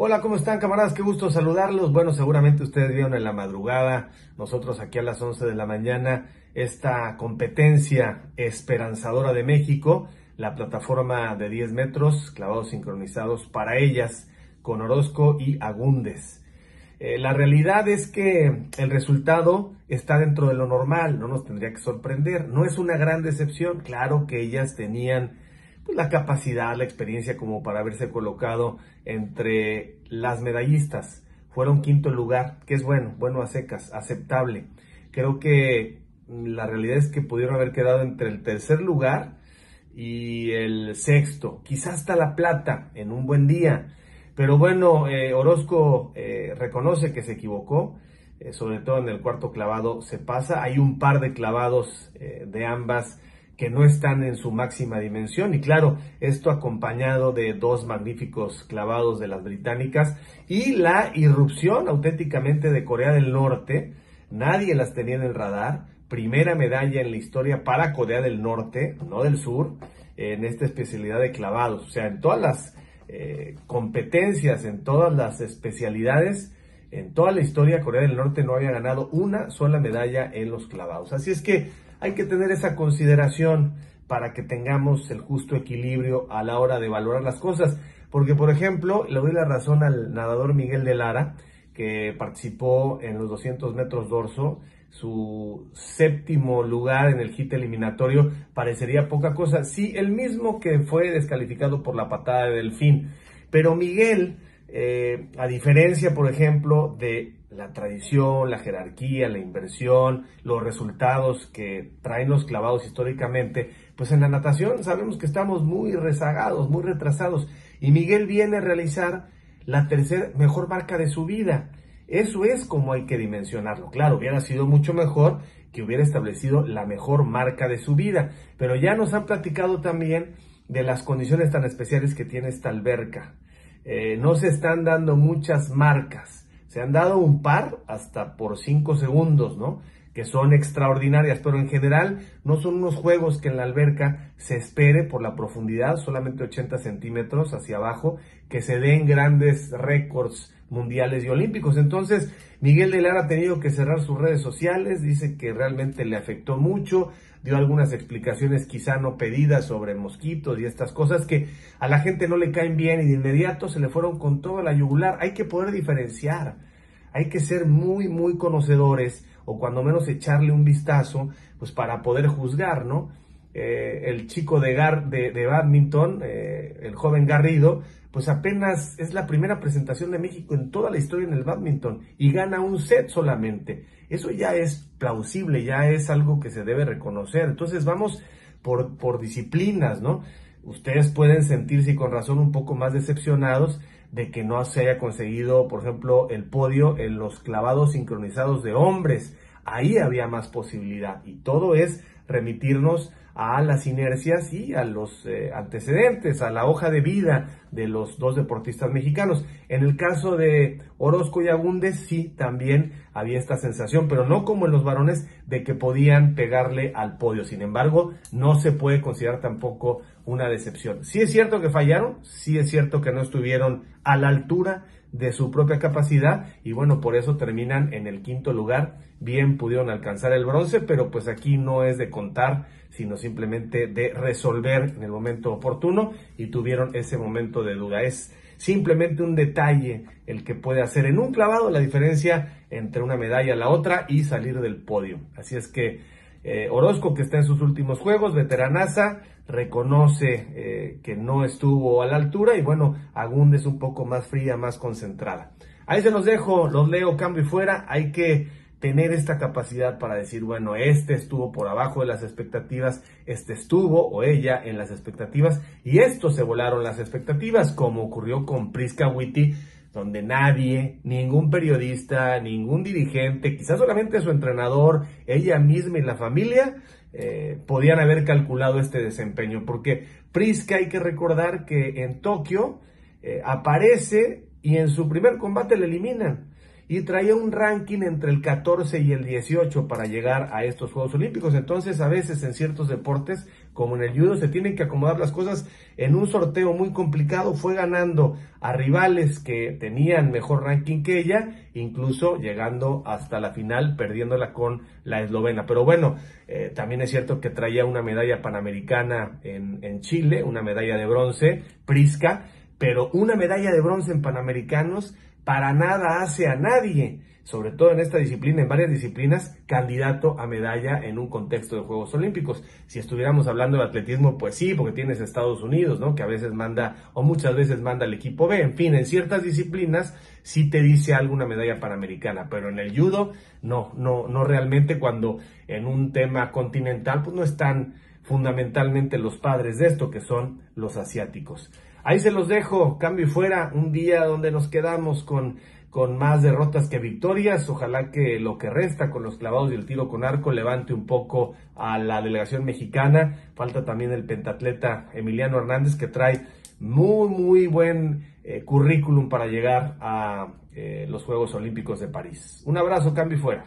Hola, ¿cómo están camaradas? Qué gusto saludarlos. Bueno, seguramente ustedes vieron en la madrugada, nosotros aquí a las 11 de la mañana, esta competencia esperanzadora de México, la plataforma de 10 metros, clavados sincronizados para ellas, con Orozco y Agúndez. Eh, la realidad es que el resultado está dentro de lo normal, no nos tendría que sorprender. No es una gran decepción, claro que ellas tenían pues, la capacidad, la experiencia como para haberse colocado entre las medallistas. Fueron quinto lugar, que es bueno, bueno a secas, aceptable. Creo que la realidad es que pudieron haber quedado entre el tercer lugar y el sexto, quizás hasta la plata en un buen día. Pero bueno, eh, Orozco eh, reconoce que se equivocó, eh, sobre todo en el cuarto clavado se pasa. Hay un par de clavados de ambas que no están en su máxima dimensión. Y claro, esto acompañado de dos magníficos clavados de las británicas y la irrupción auténticamente de Corea del Norte. Nadie las tenía en el radar. Primera medalla en la historia para Corea del Norte, no del Sur, en esta especialidad de clavados. O sea, en todas las eh, competencias, en todas las especialidades, en toda la historia, Corea del Norte no había ganado una sola medalla en los clavados. Así es que hay que tener esa consideración para que tengamos el justo equilibrio a la hora de valorar las cosas. Porque, por ejemplo, le doy la razón al nadador Miguel de Lara, que participó en los 200 metros dorso, su séptimo lugar en el hit eliminatorio parecería poca cosa. Sí, el mismo que fue descalificado por la patada de Delfín. Pero Miguel, eh, a diferencia, por ejemplo, de la tradición, la jerarquía, la inversión, los resultados que traen los clavados históricamente, pues en la natación sabemos que estamos muy rezagados, muy retrasados. Y Miguel viene a realizar la tercera mejor marca de su vida. Eso es como hay que dimensionarlo. Claro, hubiera sido mucho mejor que hubiera establecido la mejor marca de su vida. Pero ya nos han platicado también de las condiciones tan especiales que tiene esta alberca. Eh, no se están dando muchas marcas se han dado un par hasta por 5 segundos, ¿no? Que son extraordinarias, pero en general no son unos juegos que en la alberca se espere por la profundidad, solamente 80 centímetros hacia abajo, que se den grandes récords mundiales y olímpicos. Entonces, Miguel de Lara ha tenido que cerrar sus redes sociales, dice que realmente le afectó mucho, dio algunas explicaciones quizá no pedidas sobre mosquitos y estas cosas que a la gente no le caen bien y de inmediato se le fueron con toda la yugular. Hay que poder diferenciar, hay que ser muy, muy conocedores o cuando menos echarle un vistazo, pues para poder juzgar, ¿no? Eh, el chico de, Gar, de, de badminton, eh, el joven Garrido, pues apenas es la primera presentación de México en toda la historia en el badminton y gana un set solamente. Eso ya es plausible, ya es algo que se debe reconocer. Entonces vamos por, por disciplinas, ¿no? Ustedes pueden sentirse con razón un poco más decepcionados de que no se haya conseguido, por ejemplo, el podio en los clavados sincronizados de hombres. Ahí había más posibilidad y todo es remitirnos a las inercias y a los eh, antecedentes, a la hoja de vida de los dos deportistas mexicanos. En el caso de Orozco y Agúndez, sí, también había esta sensación, pero no como en los varones, de que podían pegarle al podio. Sin embargo, no se puede considerar tampoco una decepción. Sí es cierto que fallaron, sí es cierto que no estuvieron a la altura de su propia capacidad y bueno, por eso terminan en el quinto lugar. Bien pudieron alcanzar el bronce, pero pues aquí no es de contar, sino simplemente de resolver en el momento oportuno y tuvieron ese momento de duda. Es simplemente un detalle el que puede hacer en un clavado la diferencia entre una medalla y la otra y salir del podio. Así es que eh, Orozco, que está en sus últimos juegos, veteranaza, reconoce eh, que no estuvo a la altura y bueno, Agúndez un poco más fría, más concentrada. Ahí se los dejo, los leo, cambio y fuera. Hay que tener esta capacidad para decir, bueno, este estuvo por abajo de las expectativas, este estuvo o ella en las expectativas y estos se volaron las expectativas, como ocurrió con Priska Witty donde nadie, ningún periodista, ningún dirigente, quizás solamente su entrenador, ella misma y la familia, eh, podían haber calculado este desempeño. Porque Priska hay que recordar que en Tokio eh, aparece y en su primer combate le eliminan. Y traía un ranking entre el 14 y el 18 para llegar a estos Juegos Olímpicos. Entonces, a veces en ciertos deportes, como en el judo, se tienen que acomodar las cosas en un sorteo muy complicado. Fue ganando a rivales que tenían mejor ranking que ella, incluso llegando hasta la final, perdiéndola con la eslovena. Pero bueno, eh, también es cierto que traía una medalla panamericana en, en Chile, una medalla de bronce, Prisca, pero una medalla de bronce en Panamericanos para nada hace a nadie, sobre todo en esta disciplina, en varias disciplinas, candidato a medalla en un contexto de Juegos Olímpicos. Si estuviéramos hablando de atletismo, pues sí, porque tienes Estados Unidos, ¿no? Que a veces manda, o muchas veces manda el equipo B. En fin, en ciertas disciplinas sí te dice alguna medalla panamericana, pero en el judo, no, no, no realmente cuando en un tema continental, pues no están fundamentalmente los padres de esto, que son los asiáticos. Ahí se los dejo, cambio y fuera, un día donde nos quedamos con, con más derrotas que victorias. Ojalá que lo que resta con los clavados y el tiro con arco levante un poco a la delegación mexicana. Falta también el pentatleta Emiliano Hernández que trae muy, muy buen eh, currículum para llegar a eh, los Juegos Olímpicos de París. Un abrazo, cambio y fuera.